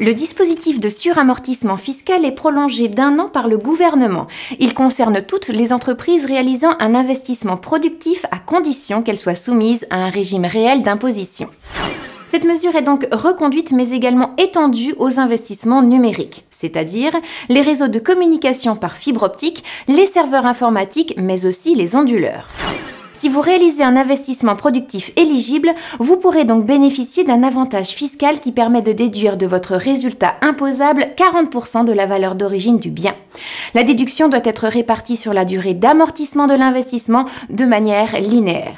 Le dispositif de suramortissement fiscal est prolongé d'un an par le gouvernement. Il concerne toutes les entreprises réalisant un investissement productif à condition qu'elles soient soumises à un régime réel d'imposition. Cette mesure est donc reconduite mais également étendue aux investissements numériques, c'est-à-dire les réseaux de communication par fibre optique, les serveurs informatiques mais aussi les onduleurs. Si vous réalisez un investissement productif éligible, vous pourrez donc bénéficier d'un avantage fiscal qui permet de déduire de votre résultat imposable 40% de la valeur d'origine du bien. La déduction doit être répartie sur la durée d'amortissement de l'investissement de manière linéaire.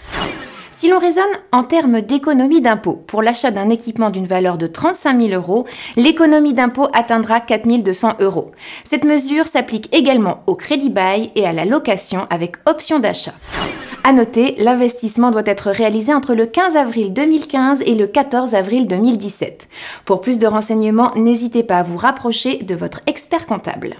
Si l'on raisonne en termes d'économie d'impôt, pour l'achat d'un équipement d'une valeur de 35 000 euros, l'économie d'impôt atteindra 4 200 euros. Cette mesure s'applique également au crédit bail et à la location avec option d'achat. À noter, l'investissement doit être réalisé entre le 15 avril 2015 et le 14 avril 2017. Pour plus de renseignements, n'hésitez pas à vous rapprocher de votre expert comptable.